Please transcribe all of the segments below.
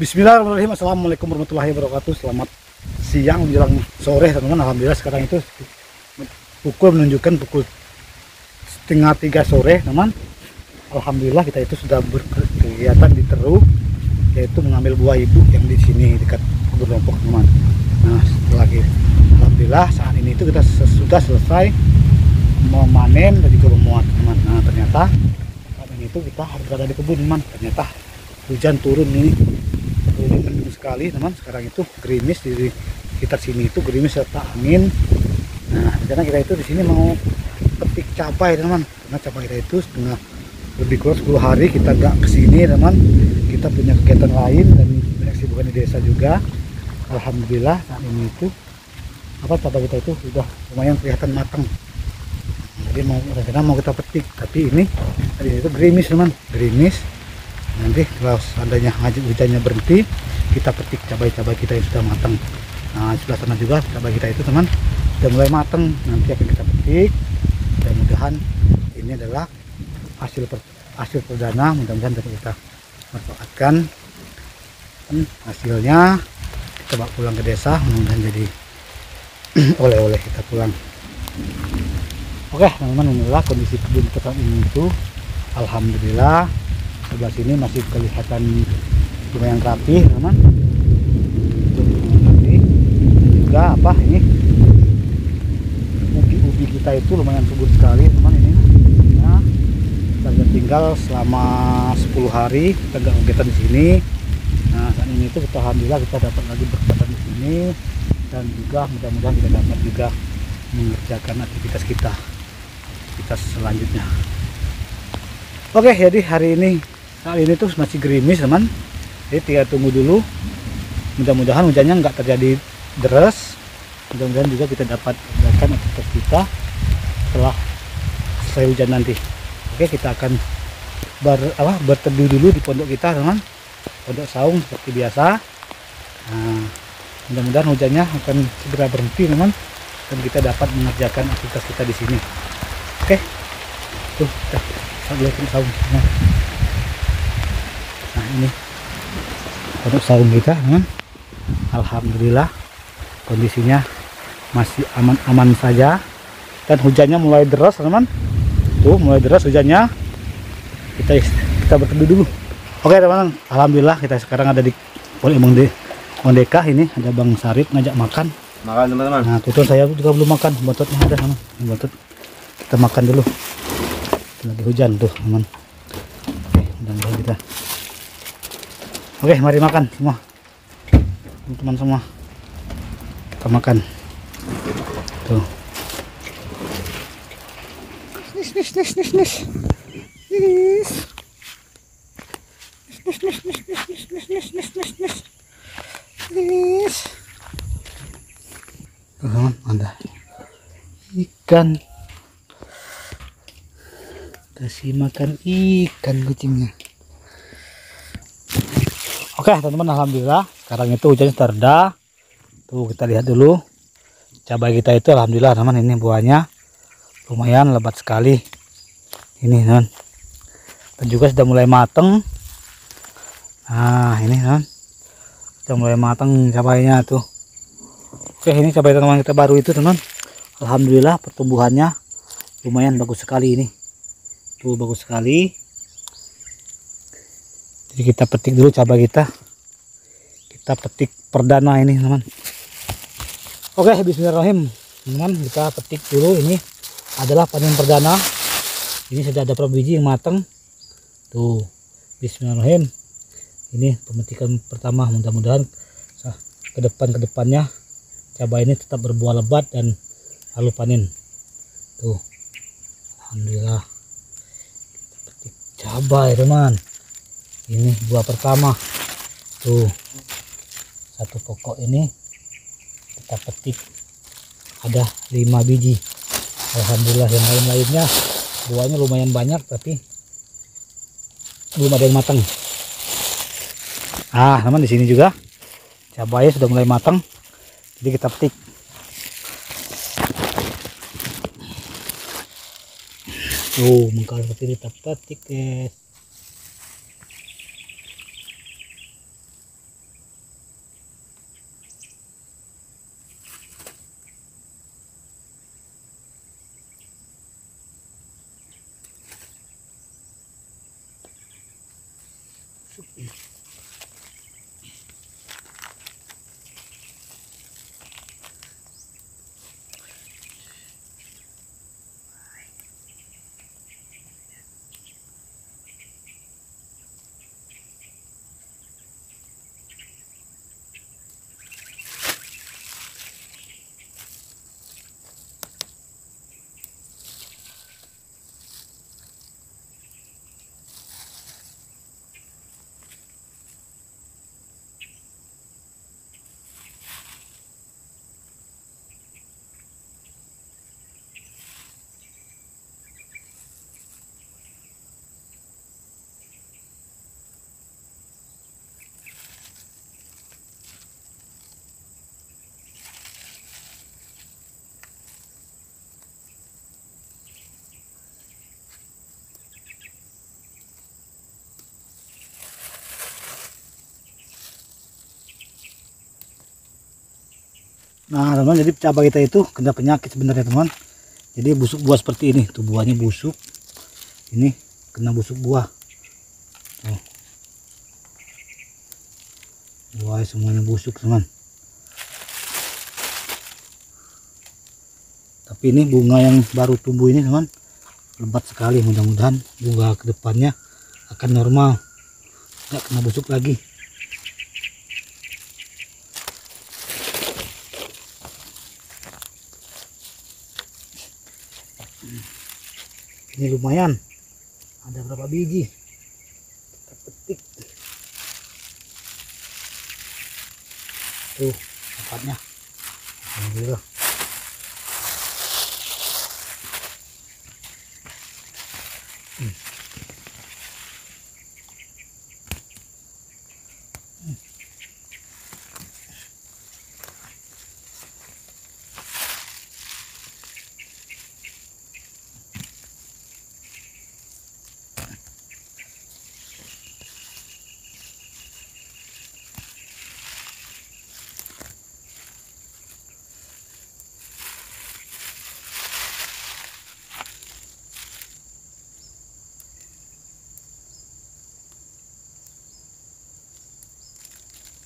Bismillahirrahmanirrahim. Assalamualaikum warahmatullahi wabarakatuh. Selamat siang menjelang sore teman-teman. Alhamdulillah sekarang itu pukul menunjukkan pukul setengah tiga sore teman Alhamdulillah kita itu sudah berkegiatan di Teru yaitu mengambil buah ibu yang di sini dekat kebun rompok teman nah setelah itu Alhamdulillah saat ini itu kita sudah selesai memanen dan juga memuat teman nah ternyata saat ini itu kita harus berada di kebun teman ternyata hujan turun ini ini mendung sekali teman. Sekarang itu gerimis di sekitar sini itu gerimis serta angin. Nah karena kita itu di sini mau petik cabai teman. Karena cabai kita itu setengah lebih kurang 10 hari kita nggak ke sini teman. Kita punya kegiatan lain dan banyak sibukan di desa juga. Alhamdulillah saat ini itu apa cabai kita itu sudah lumayan kelihatan matang. Jadi mau rencana mau kita petik. Tapi ini tadi itu gerimis teman. Gerimis nanti kalau seandainya hujannya berhenti kita petik cabai-cabai kita yang sudah matang. Nah sebelah sana juga cabai kita itu teman sudah mulai matang. Nanti akan kita petik. Mudah-mudahan ini adalah hasil per, hasil perdana. Mudah-mudahan dapat kita manfaatkan. Dan hasilnya kita bawa pulang ke desa. Mudah-mudahan jadi oleh-oleh kita pulang. Oke teman-teman inilah kondisi kebun kita ini itu. Alhamdulillah sebelah sini masih kelihatan lumayan rapi teman juga apa ini? Ubi-ubi kita itu lumayan subur sekali teman ini. Ya, kita tinggal selama 10 hari kita nggak kegiatan di sini. Nah saat ini itu kita alhamdulillah kita dapat lagi berkegiatan di sini. Dan juga mudah-mudahan kita dapat juga mengerjakan aktivitas kita aktivitas selanjutnya. Oke jadi hari ini saat ini tuh masih gerimis teman. Jadi tinggal tunggu dulu. Mudah-mudahan hujannya nggak terjadi deras. Mudah-mudahan juga kita dapat kerjakan aktivitas kita setelah selesai hujan nanti. Oke kita akan ber, apa, berteduh dulu di pondok kita teman. Pondok saung seperti biasa. Nah, mudah-mudahan hujannya akan segera berhenti teman. Dan kita dapat mengerjakan aktivitas kita di sini. Oke. Tuh kita lihat saung nah ini. Untuk saung kita teman Alhamdulillah kondisinya masih aman-aman saja. Dan hujannya mulai deras teman tuh mulai deras hujannya. Kita kita berteduh dulu. Oke teman Alhamdulillah kita sekarang ada di Poli Mongde Mondeka ini ada Bang Sarip ngajak makan. Makan teman-teman. Nah tuh saya juga belum makan. Bototnya ada sama botot. Kita makan dulu. Lagi hujan tuh teman oke mudah-mudahan kita Oke, mari makan semua. Teman-teman semua. Kita makan. Tuh. Nis nis nis nis nis. Nis. Nis nis nis nis nis nis nis nis nis nis. Nis. Teman, ada ikan. Kasih makan ikan kucingnya. Oke teman-teman Alhamdulillah. Sekarang itu hujan terda tuh kita lihat dulu. Cabai kita itu Alhamdulillah teman ini buahnya lumayan lebat sekali. Ini teman dan juga sudah mulai mateng. Nah ini teman sudah mulai mateng cabainya tuh. Oke ini cabai teman kita baru itu teman Alhamdulillah pertumbuhannya lumayan bagus sekali ini. Tuh bagus sekali jadi kita petik dulu cabai kita. Kita petik perdana ini teman oke bismillahirrahmanirrahim. Teman kita petik dulu ini adalah panen perdana. Ini sudah ada beberapa biji yang matang. Tuh bismillahirrahmanirrahim. Ini pemetikan pertama mudah-mudahan ke depan ke depannya cabai ini tetap berbuah lebat dan lalu panen. Tuh alhamdulillah. Kita petik cabai teman ini buah pertama. Tuh. Satu pokok ini kita petik. Ada lima biji. Alhamdulillah yang lain-lainnya. Buahnya lumayan banyak tapi belum ada yang matang. Ah teman di sini juga. Cabai sudah mulai matang. Jadi kita petik. Tuh mengkal seperti ini kita petik guys Nah, teman, jadi cabai kita itu kena penyakit sebenarnya, teman. Jadi busuk buah seperti ini, tuh buahnya busuk. Ini kena busuk buah. Tuh. Buah semuanya busuk, teman. Tapi ini bunga yang baru tumbuh ini, teman, lebat sekali. Mudah-mudahan bunga ke depannya akan normal, nggak kena busuk lagi. Ini lumayan. Ada berapa biji? Kita petik. Tuh tempatnya. Alhamdulillah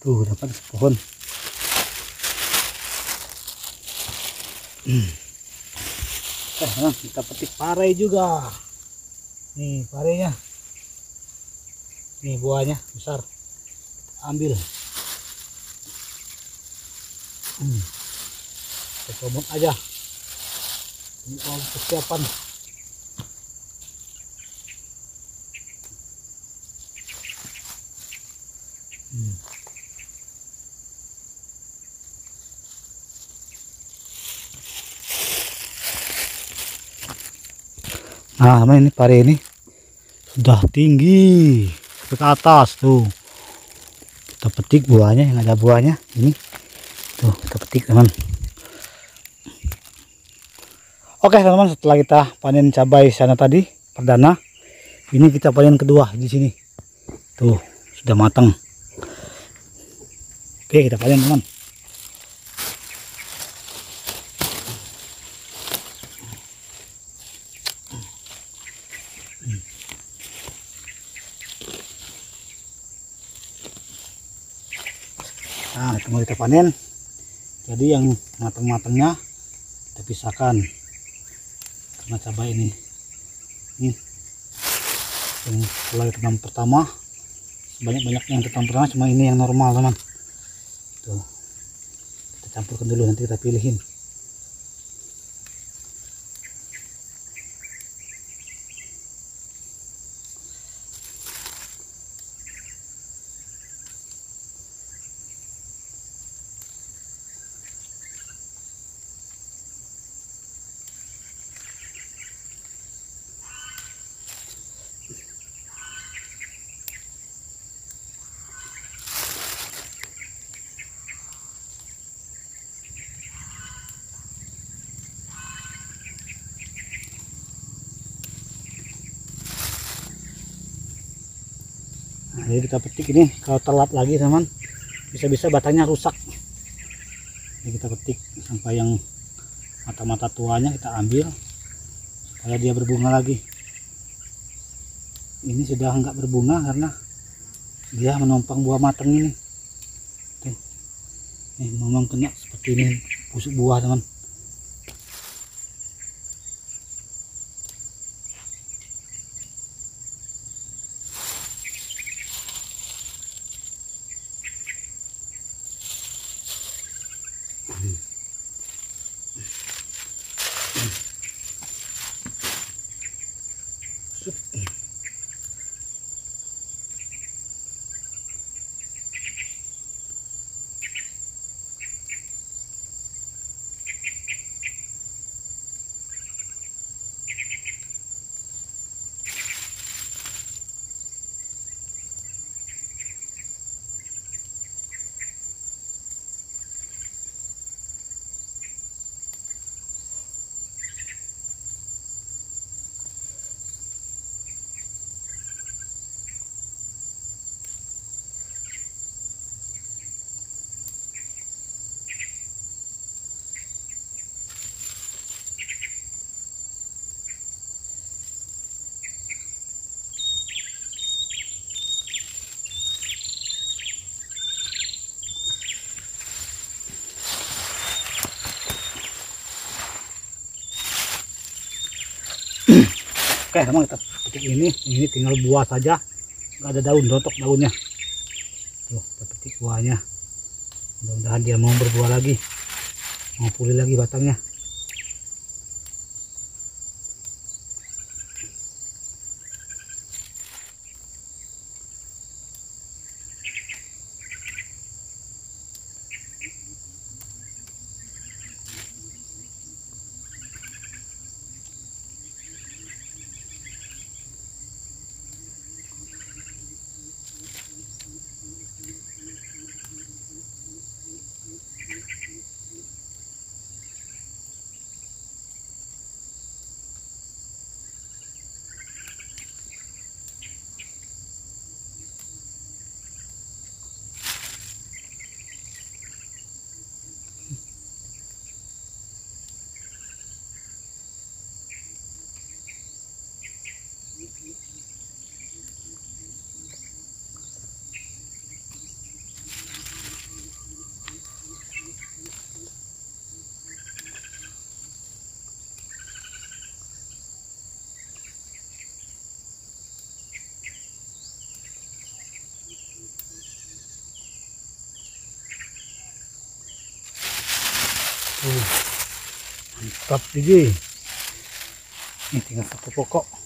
tuh dapat pohon. Eh nah, kita petik pare juga. Nih parenya. Nih buahnya besar. Ambil. Hmm. kita aja. Ini persiapan nah ini pare ini sudah tinggi ke atas tuh. Kita petik buahnya yang ada buahnya ini. Tuh kita petik teman. Oke teman-teman setelah kita panen cabai sana tadi perdana ini kita panen kedua di sini. Tuh sudah matang. Oke kita panen teman nah itu mau kita panen. Jadi yang matang-matangnya kita pisahkan. Karena cabai ini ini yang mulai tanam pertama. Banyak-banyak yang tanam pertama cuma ini yang normal teman. Tuh. Kita campurkan dulu nanti kita pilihin jadi kita petik ini kalau telat lagi teman bisa-bisa batangnya rusak. Ini kita petik sampai yang mata-mata tuanya kita ambil supaya dia berbunga lagi. Ini sudah enggak berbunga karena dia menumpang buah matang ini. Tuh. ini memang kena seperti ini busuk buah teman oke teman kita petik ini. Ini tinggal buah saja. Nggak ada daun rontok daunnya. Tuh kita petik buahnya. Mudah-mudahan dia mau berbuah lagi. Mau pulih lagi batangnya Tuh. Mantap Digi. Ini tinggal satu pokok.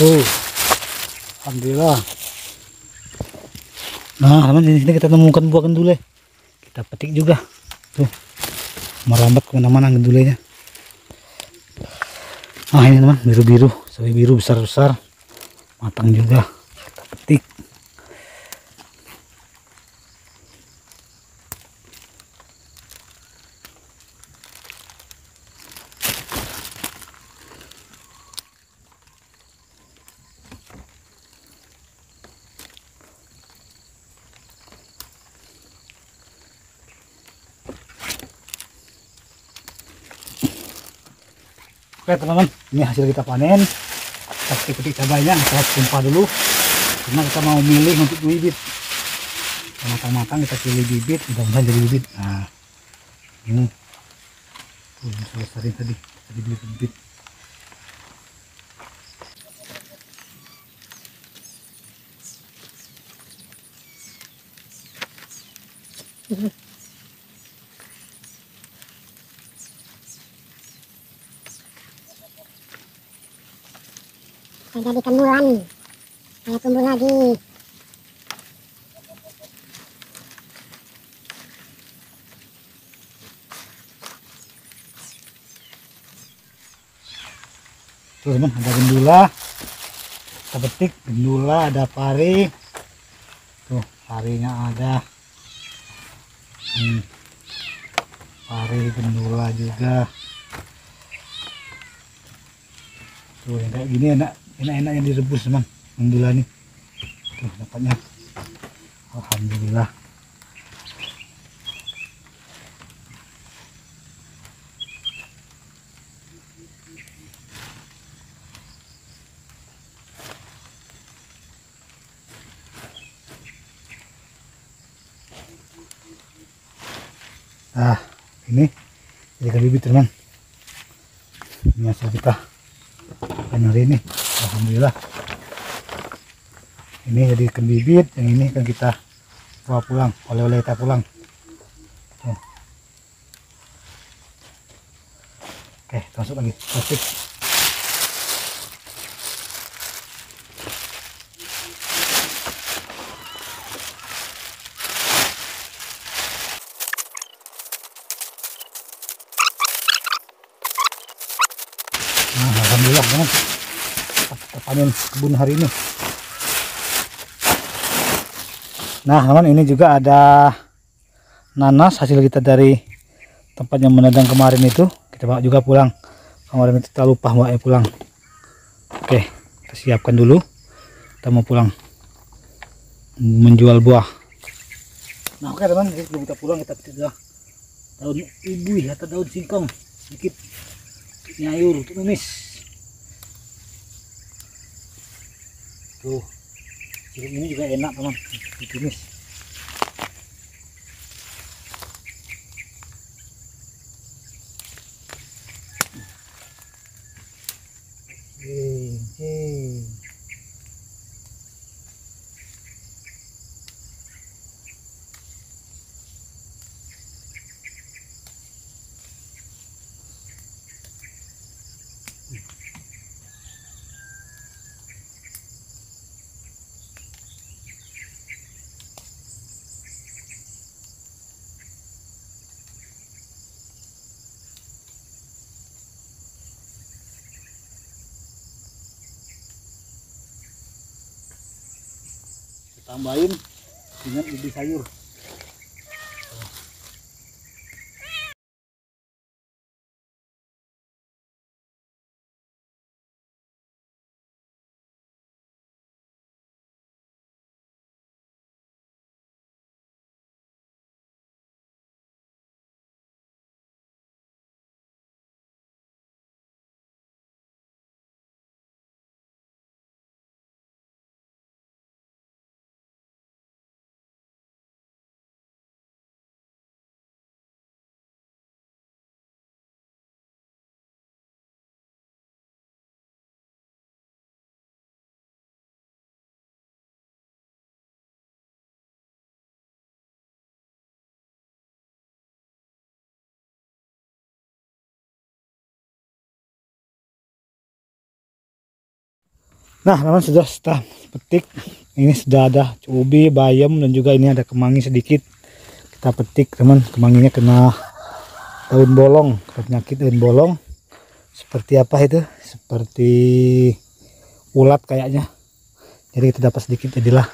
Tuh. Alhamdulillah. Nah, teman di sini kita temukan buah kendule. Kita petik juga. Tuh. Merambat ke mana-mana kendulenya. Nah, ini teman, biru-biru. Sawi biru besar-besar. Matang juga. Kita petik. Oke teman-teman, ini hasil kita panen. Kita petik-petik cabainya, kita tumpah dulu. Karena kita mau milih untuk bibit. Matang-matang kita pilih bibit, mudah-mudahan jadi bibit. Nah, ini tuh saya tadi, tadi beli bibit. Saya jadi kemulan saya tumbuh lagi Tuh teman, ada gendula. Kita petik gendula, ada pari. Tuh, parinya ada. Hmm. Pari gendula juga. Tuh, yang gini enak, enak-enak yang direbus teman alhamdulillah nih. Tuh dapatnya. Alhamdulillah. Nah, ini jadi bibit teman. Ini hasil kita. Dan hari ini alhamdulillah. Ini jadikan bibit yang ini kan kita bawa pulang oleh-oleh kita pulang. Oke masuk lagi. Plastik Nah, alhamdulillah teman. Kita panen kebun hari ini. Nah, teman ini juga ada nanas hasil kita dari tempat yang menadang kemarin itu. Kita bawa juga pulang. Kemarin itu kita lupa bawa pulang. Oke, kita siapkan dulu. Kita mau pulang menjual buah. Nah, oke teman, sebelum kita pulang kita petik daun ibu atau daun singkong sedikit nyayur tumis tuh. Ini juga enak teman ditumis tambahin dengan ubi sayur Nah, teman sudah kita petik. Ini sudah ada ubi, bayam dan juga ini ada kemangi sedikit. Kita petik, teman. Kemanginya kena daun bolong, kena penyakit daun bolong. Seperti apa itu? Seperti ulat kayaknya. Jadi kita dapat sedikit jadilah.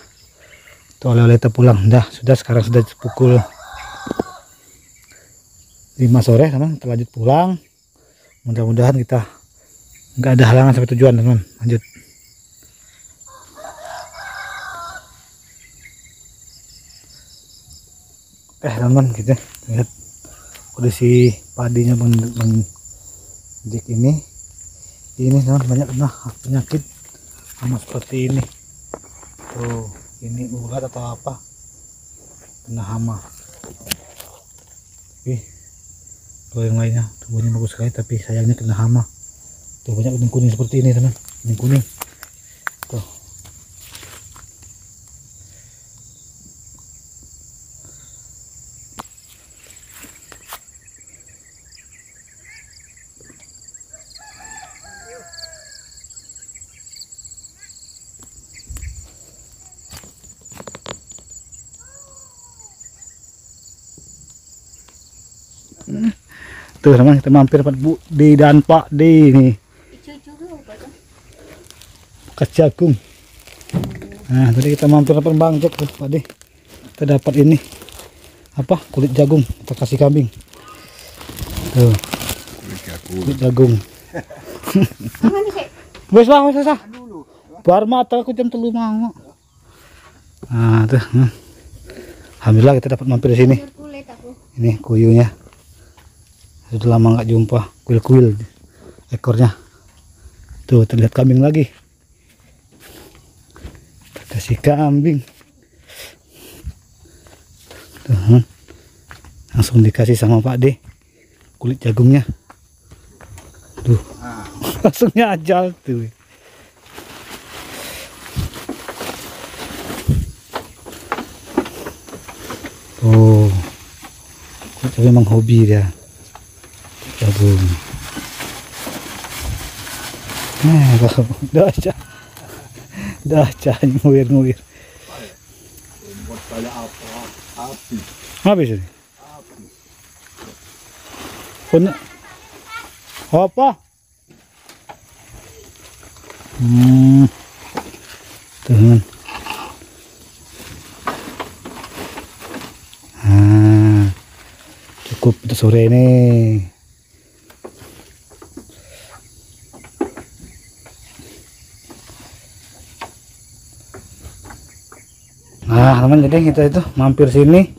Itu oleh-oleh pulang. Dah, sudah sekarang sudah pukul 5 sore, teman. Kita lanjut pulang. Mudah-mudahan kita nggak ada halangan sampai tujuan, teman. Lanjut. Eh teman kita lihat kondisi padinya Jack ini. Ini teman banyak kena penyakit sama seperti ini. Tuh ini ulat atau apa? Kena hama. Tapi kalau yang lainnya tubuhnya bagus sekali tapi sayangnya kena hama. Tuh banyak kuning kuning seperti ini teman. Kuning kuning Tuh teman kita mampir Pak Bu di dan Pak D ini. Jagung. Nah tadi kita mampir Pak Bang Jack tuh Pak D. Kita dapat ini apa kulit jagung kita kasih kambing. Tuh kulit jagung. Wes lah wes lah. Bar mata aku jam telu mau. Nah tuh. hmm. Alhamdulillah kita dapat mampir di sini. kulit Ini kuyunya. Sudah lama nggak jumpa kuil-kuil ekornya. Tuh terlihat kambing lagi. Kasih kambing. Tuh, hmm. langsung dikasih sama Pak D kulit jagungnya tuh langsungnya ajal tuh oh kulit memang hobi dia nguir-nguir Buat kayak apa? Api. habis ini Punya apa? Hmm. Tuh. Ah. Cukup untuk sore ini. Nah, teman jadi kita itu mampir sini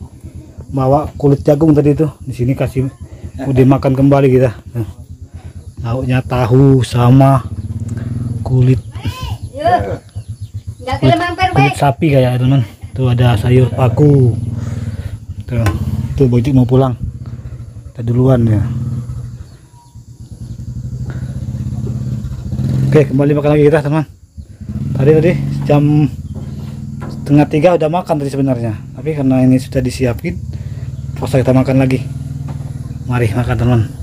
bawa kulit jagung tadi itu. Di sini kasih mau dimakan kembali kita. Lauknya tahu sama kulit. Mampir kulit sapi kayak teman. Tuh ada sayur paku. Tuh tuh bojik mau pulang. Kita duluan ya. Oke kembali makan lagi kita teman. Tadi tadi jam setengah tiga udah makan tadi sebenarnya. Tapi karena ini sudah disiapin pas kita makan lagi. Mari makan teman